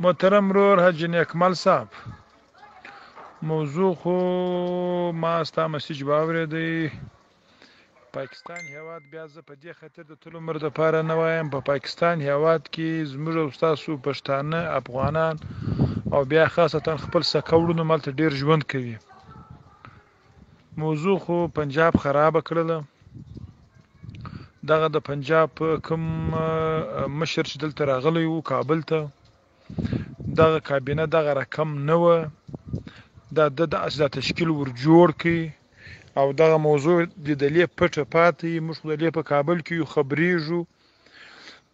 محترم رور حج نیکمل صاحب موضوع خو ما ستا مسیج واورېدی پاکستان هیواد بیا زه په دې خاطر د ټول عمر د پاره نه وایم په پاکستان هیواد کې زموږ او تاسو پښتانه افغانان او بیا خاصتا خپل سکوړونو ملته ډیر ژوند کوي موضوع خو پنجاب خراب کړله دغه د پنجاب کوم مشر چې دلته راغلی وو کابل ته دغه کابینه دغه رقم نه و دا د داس د تشکیل ور جوړ کی او دغه موضوع د دلې پټه پاتې موږ د دلې په کابل کې یو خبرېږو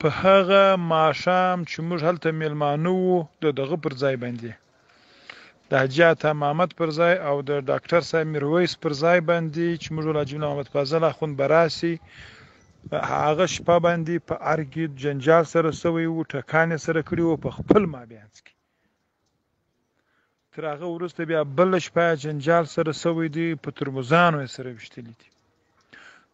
په هغه ماښام چې موږ هلته میلمانه وو د دغه پر ځای باندې د حاجي عطا محمد پر ځای او د ډاکټر صاحب میرویس پر ځای باندې چې موږ ول حاجي ملا محمد فضل اخوند به راسي هغه شپه باندې په ارګ کې جنجال سره سوی وو ټکان یې سره کړي وو په خپل مابینځ کې تر هغه وروسته بیا بله شپه جنجال سره سوی دی په ترموزانو یې سره ویشتلي دي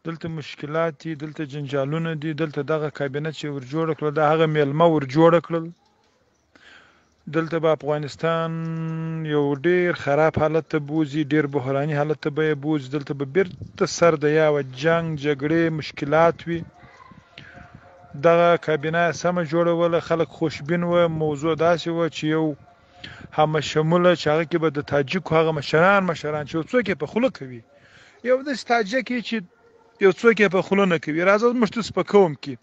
دلته مشکلات دي دلته جنجالونه دي دلته دغه کابینه چې ور جوړ کړل دا هغه میلمه ور جوړ کړل دلته به افغانستان یو ډیر خراب حالت ته بوزي ډیر بحراني حالت ته به یې بوزي دلته به بیرته سر د یاوه جنگ جګړې مشکلات وي دغه کابینه سمه جوړوله خلک خوشبین و موضوع داسې و چې یو همه شموله چې هغه کې به د تاجکو هغه مشران مشران چې یو څوک یې په خوله کوي یو داسې تاجک یې چې یو څوک یې په خوله نه کوي راځه زموږ ته سپکوم کې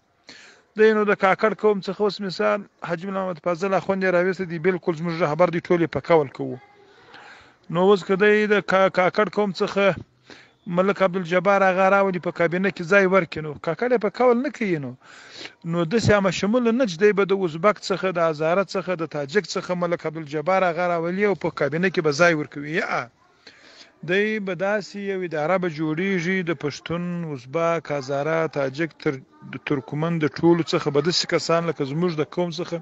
دی نو د کاکړ قوم څخه اوس مثال حاجي محمد فضل اخوند یې راویسته دی بلکل زموږ رهبر دی ټول یې په کول کوو نو اوس که دی د کاکړ قوم څخه ملک عبدالجبار اغا راولي په کابینه کې ځای ورکړي نو کاکړ یې په قول نه کوي نو نو داسې عامه شموله نه چې دی به د ازبک څخه د هزاره څخه د تاجک څخه ملک عبدالجبار اغا راولي او په کابینه کې به ځای ورکوي یا دی به داسې یو اداره به جوړیږي د پښتون ازبک هزاره تاجک تر ترکمن د ټولو څخه به داسې کسان لکه زموږ د قوم څخه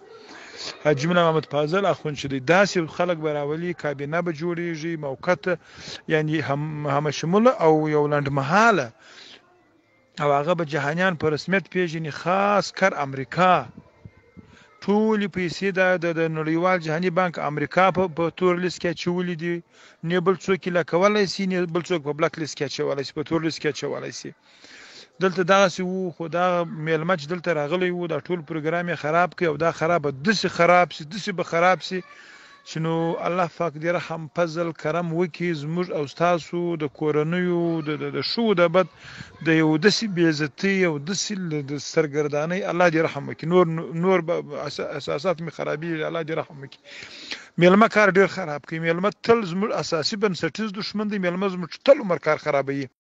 حاجي ملا محمد فاضل اخوند چې دی داسې خلک به راولي کابینه به جوړیږي موقته یعنی همه شموله او یو لنډمهاله او هغه به جهانیان په رسمیت پیژني خاص کر امریکا ټول پیسې د د نړیوال جهاني بانک امریکا په په تور لیست کې چولې دي نه بل څوک لا کولای شي نه بل څوک په بلک لیست کې چولای شي په تور لیست کې چولای شي دلته دغه سی وو خو دا میلمه چې دلته راغلی وو دا ټول پروګرام یې خراب کړ او دا خراب دسی خراب سی دسی به خراب سی چې نو الله پاک دې رحم فضل کرم وکي زموږ او تاسو د کورنیو د د شو د بد د یو دسي بیزتی او دسي د سرګردانۍ الله دې رحم وکي نور نور اساسات می خرابي الله دې رحم وکي میلمه کار ډیر خراب کوي میلمه تل زموږ اساسي بنسټیز دښمن دی میلمه زموږ تل عمر کار خرابوي